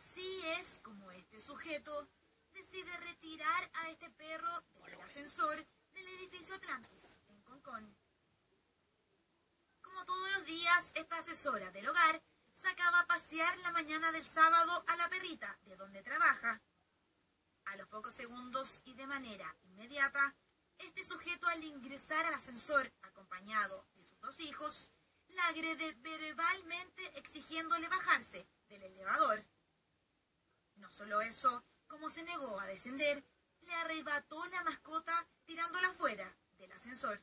Así es como este sujeto decide retirar a este perro del ascensor del edificio Atlantis, en Concón. Como todos los días, esta asesora del hogar sacaba a pasear la mañana del sábado a la perrita de donde trabaja. A los pocos segundos y de manera inmediata, este sujeto al ingresar al ascensor acompañado de sus dos hijos, la agrede verbalmente No solo eso, como se negó a descender, le arrebató la mascota tirándola fuera del ascensor.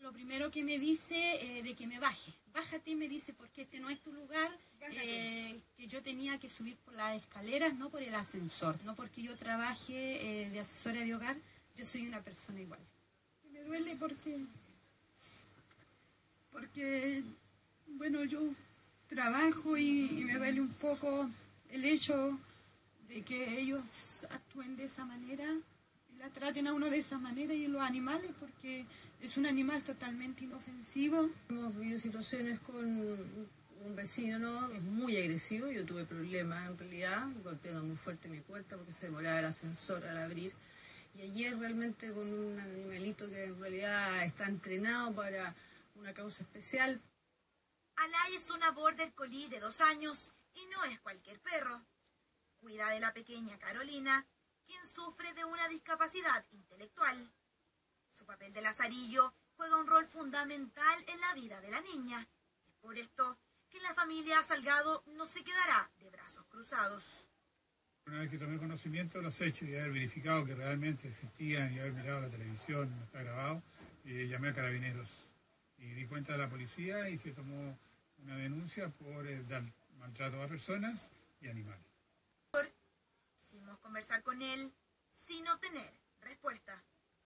Lo primero que me dice eh, de que me baje. Bájate, me dice, porque este no es tu lugar, eh, que yo tenía que subir por las escaleras, no por el ascensor, no porque yo trabaje eh, de asesora de hogar, yo soy una persona igual. Me duele porque, porque, bueno, yo trabajo y, y me duele un poco el hecho de que ellos actúen de esa manera y la traten a uno de esa manera y los animales porque es un animal totalmente inofensivo. Hemos vivido situaciones con un vecino ¿no? es muy agresivo, yo tuve problemas en realidad, golpeando muy fuerte mi puerta porque se demoraba el ascensor al abrir. Y ayer realmente con un animalito que en realidad está entrenado para una causa especial. Alay es una border collie de dos años y no es cualquier perro la pequeña Carolina, quien sufre de una discapacidad intelectual. Su papel de lazarillo juega un rol fundamental en la vida de la niña. Es por esto que la familia Salgado no se quedará de brazos cruzados. Una vez que tomé conocimiento de los hechos y haber verificado que realmente existían y haber mirado la televisión, no está grabado, eh, llamé a carabineros y di cuenta a la policía y se tomó una denuncia por eh, dar maltrato a personas y animales conversar con él sin obtener respuesta.